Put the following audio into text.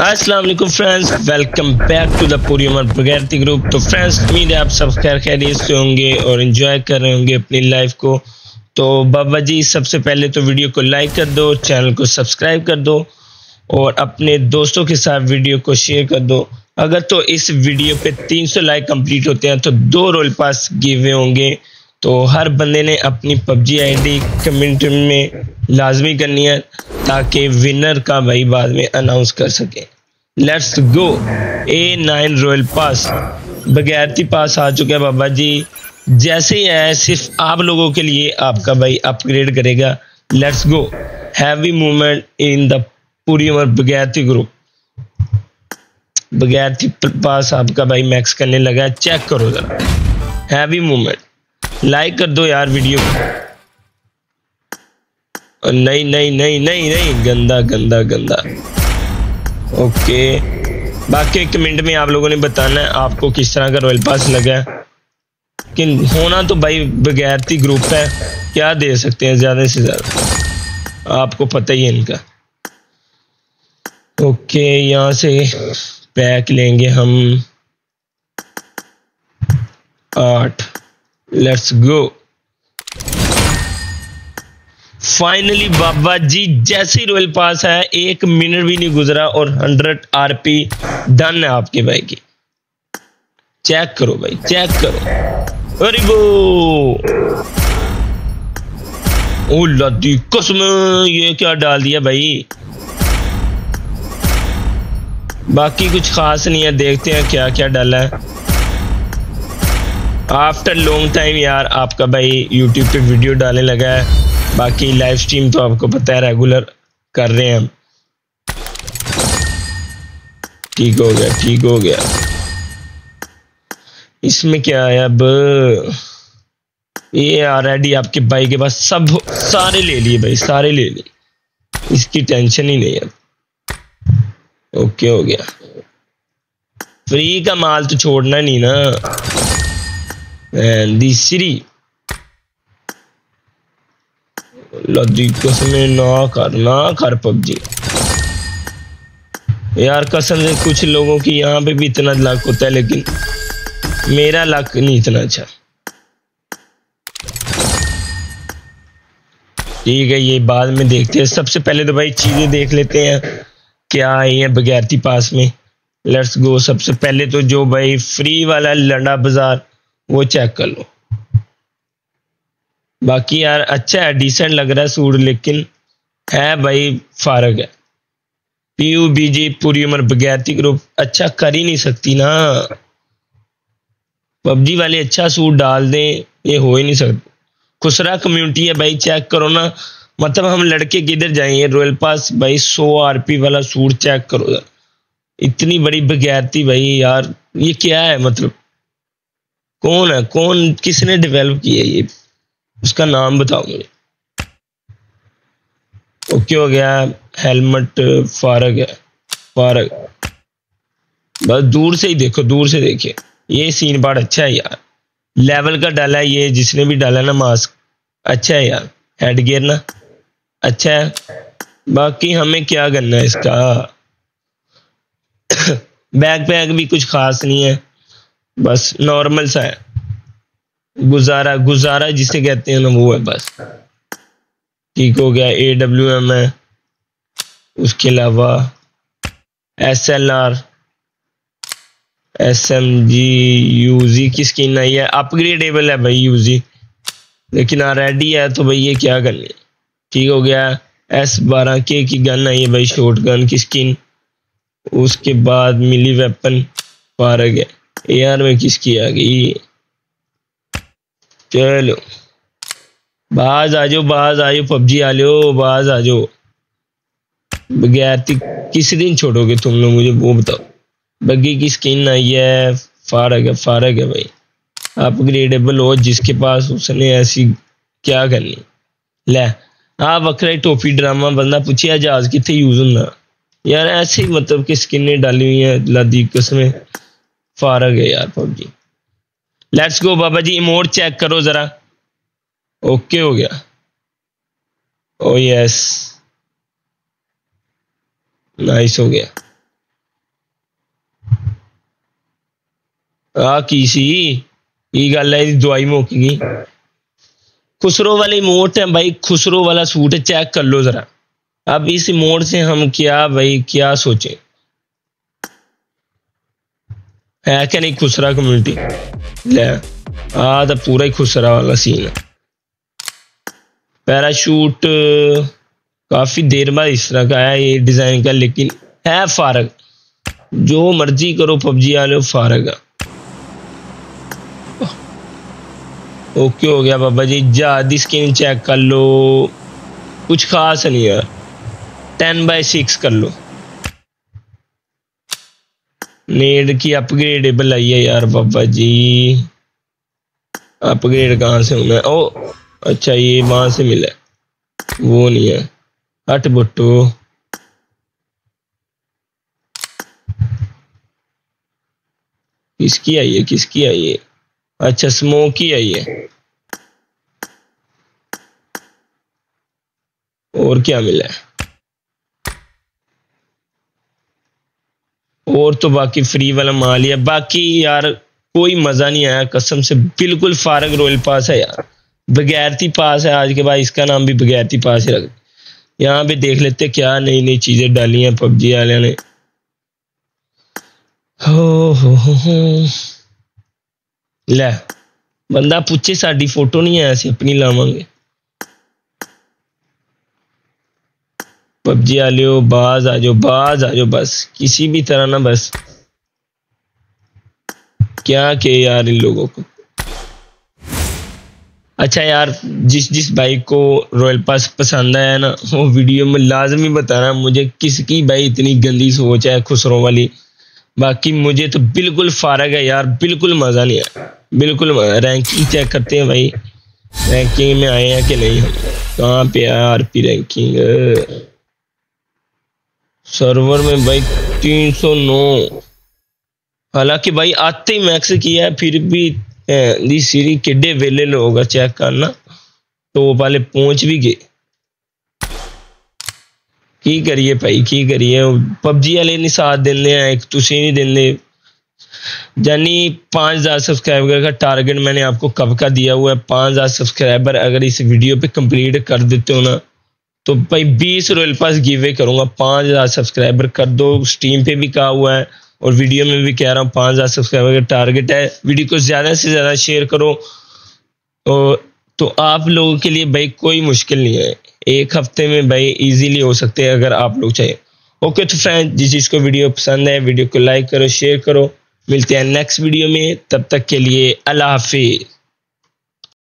अस्सलाम वालेकुम friends, welcome back to the Puri Umar Bagairati group. तो फ्रेंड्स, उम्मीद है आप सब खैर खैरियत से होंगे और इन्जॉय कर रहे होंगे अपनी लाइफ को। तो बाबा जी, सबसे पहले तो वीडियो को लाइक कर दो चैनल को सब्सक्राइब कर दो और अपने दोस्तों के साथ वीडियो को शेयर कर दो। अगर तो इस वीडियो पे 300 लाइक कंप्लीट होते हैं तो दो रोल पास गिवे होंगे। तो हर बंदे ने अपनी पबजी आईडी कमेंट में लाजमी करनी है ताकि विनर का भाई बाद में अनाउंस कर सके। Let's go A nine royal pass बगैरती pass आ चुका है बाबा जी। जैसे ही है सिर्फ़ आप लोगों के लिए आपका भाई अपग्रेड करेगा। Let's go heavy movement in the Puri Umar Bagairati group बगैरती पास आपका भाई मैक्स करने लगा है। चेक करो जरा। हैवी मूवमेंट लाइक कर दो यार वीडियो नहीं नहीं नहीं नहीं नहीं. गंदा गंदा गंदा. ओके बाकी एक मिनट में आप लोगों ने बताना है आपको किस तरह का रॉयल पास लगा है. कि होना तो भाई बगैरती ग्रुप है. क्या दे सकते हैं ज़्यादा से ज़्यादा? आपको पता ही है इनका. ओके यहाँ से पैक लेंगे हम. आठ. लेट्स गो फाइनली बाबा जी, जैसे रॉयल पास है एक मिनट भी नहीं गुजरा और हंड्रेड आरपी डन है आपके भाई की। चेक करो भाई चेक करो। अरे वो ओ लद्दी कसम, ये क्या डाल दिया भाई? बाकी कुछ खास नहीं है, देखते हैं क्या क्या डाला है। आफ्टर लॉन्ग टाइम यार, आपका भाई यूट्यूब पे वीडियो डालने लगा है। बाकी लाइव स्ट्रीम तो आपको पता है रेगुलर कर रहे हैं हम। ठीक हो गया, ठीक हो गया। इसमें क्या है अब? ये ऑलरेडी आपके भाई के पास सब सारे ले लिए भाई, सारे ले लिए। इसकी टेंशन ही नहीं अब। ओके हो गया। फ्री का माल तो छोड़ना नहीं ना। तीसरी लद्दी कसम ना कर ना कर पबजी यार कसम से कुछ लोगों की यहाँ पे भी इतना लक होता है लेकिन मेरा लक नहीं इतना अच्छा ठीक है, ये बाद में देखते हैं। सबसे पहले तो भाई चीज़ें देख लेते हैं क्या आई है बगैरती पास में। लेट्स गो सबसे पहले तो जो भाई फ्री वाला लंडा बाज़ार वो चेक कर लो। बाकी यार अच्छा है डिसेंट लग रहा है सूट, लेकिन है भाई, फारग है। पीयू बीजी पूरी उम्र बगैरती ग्रुप अच्छा कर ही नहीं सकती ना। पबजी वाले अच्छा सूट डाल दें, ये हो ही नहीं सकता। खुसरा कम्युनिटी है भाई चेक करो ना। मतलब हम लड़के किधर जाएँगे? रॉयल पास भाई, सौ आरपी वाला सूट चेक करो। यार इतनी बड़ी बगैरती भाई, यार, ये क्या है मतलब? कौन है? कौन, किसने डेवलप किया ये? उसका नाम बताओ मुझे। ओके, हो गया। हेलमेट, फारग है। फारग। बस दूर से ही देखो, दूर से देखिए। ये सीन बड़ा अच्छा है यार। लेवल का डाला है ये, जिसने भी डाला ना मास्क अच्छा है यार। हेड गियर ना? अच्छा है। बाकी हमें क्या करना है इसका? बैग पैक भी कुछ खास नहीं है। बस नॉर्मल सा है। गुजारा गुजारा जिसे कहते हैं ना, वो है बस। ठीक हो गया ए डब्ल्यू एम है। उसके अलावा S L R S M G Uzi की स्किन आई है? अपग्रेडेबल है भाई यूजी लेकिन रेडी है तो भाई ये क्या करनी ठीक हो गया एस बारह के की गन आई है भाई शॉर्ट गन की स्किन उसके बाद मिली वेपन पारग है आर में किसकी आ गई? चलो। बाज आ जाओ, बाज आ जाओ, पबजी आ लो बाज आ जाओ। बगैर किस दिन छोड़ोगे तुम लोग मुझे वो बताओ। बग्गी की स्किन आई है, फारग है फारग है भाई। अपग्रेडेबल हो, जिसके पास उसने ऐसी क्या करनी? ले आ वक्रा टोपी ड्रामा बंदा पूछे जहाज़ कितने यूज़ होना। यार ऐसे ही मतलब कि स्किनें डाली हुई है, लादी कसमें। फारग है यार पबजी लेट्स गो बाबा जी इमोट चेक करो जरा। ओके okay हो गया। Oh oh yes yes. Nice हो गया। आ की सी ये गल है, दवाई ਮੁੱਕ ਗਈ खुसरो वाले इमोट है भाई, खुसरो वाला सूट चेक कर लो जरा। अब इस इमोट से हम क्या, भाई, क्या सोचें? आ तो पैराशूट काफ़ी देर बाद इस तरह का है ये डिज़ाइन का, लेकिन है फारग। जो मर्ज़ी करो, पबजी वाले फारग है। ओके, हो गया बाबा जी जहाज़ स्किन चेक कर लो। कुछ खास नहीं है। टेन बाय सिक्स कर लो। नेड की अपग्रेडेबल आई है यार बाबा जी। अपग्रेड कहाँ से होना है ओ अच्छा ये वहाँ से मिला। वो नहीं है। हट बुट्टो। किसकी आई है? किसकी आई है? अच्छा स्मोक ही आई है। और क्या मिला? है और तो बाकी फ्री वाला माल या बाकी यार, कोई मज़ा नहीं आया कसम से। बिल्कुल फारग रॉयल पास है यार। बगैरती पास है आज के बाद, इसका नाम भी बगैरती पास ही रख यहाँ पे देख लेते क्या नई नई चीज़ें डाली हैं पबजी वाले ने। हो हो ले, बंदा पूछे, साड़ी फ़ोटो नहीं है ऐसी, अपनी लावे पबजी वाले बाज आ जाओ, बाज आ जाओ, बस, किसी भी तरह ना बस। क्या के यार इन लोगों को? अच्छा यार, जिस जिस बाइक को रॉयल पास पसंद आया ना, वो वीडियो में लाजमी बताना मुझे किसकी भाई इतनी गंदी सोच है, खुसरों वाली। बाकी मुझे तो बिल्कुल फारग है यार, बिल्कुल मज़ा नहीं आया। बिल्कुल रैंकिंग चेक करते हैं भाई। रैंकिंग में आए हैं कि नहीं? हम कहाँ पे आर पी रैंकिंग सर्वर में भाई 309 हालाँकि भाई आते ही मैक्स किया है, फिर भी दी सीरी किड्डे वेले लोग चेक करना। तो वाले पहुँच भी गए। की करिए भाई, की करिए? पबजी वाले नहीं साथ देने एक तुसी नहीं देने। यानी पाँच हज़ार सब्सक्राइबर का टारगेट मैंने आपको कब का दिया हुआ है? पाँच हज़ार सब्सक्राइबर अगर इस वीडियो पे कंप्लीट कर देते हो ना तो भाई बीस रॉयल पास गिवे करूँगा, पाँच हज़ार सब्सक्राइबर कर दो। स्टीम पे भी कहा हुआ है और वीडियो में भी कह रहा हूँ, पाँच हज़ार सब्सक्राइबर का टारगेट है। वीडियो को ज़्यादा से ज़्यादा शेयर करो। और तो आप लोगों के लिए भाई कोई मुश्किल नहीं है। एक हफ़्ते में भाई इजीली हो सकते हैं अगर आप लोग चाहिए। ओके तो फ्रेंड जिस चीज़ को वीडियो पसंद है वीडियो को लाइक करो शेयर करो। मिलते हैं नेक्स्ट वीडियो में। तब तक के लिए अल्लाह हाफिज़।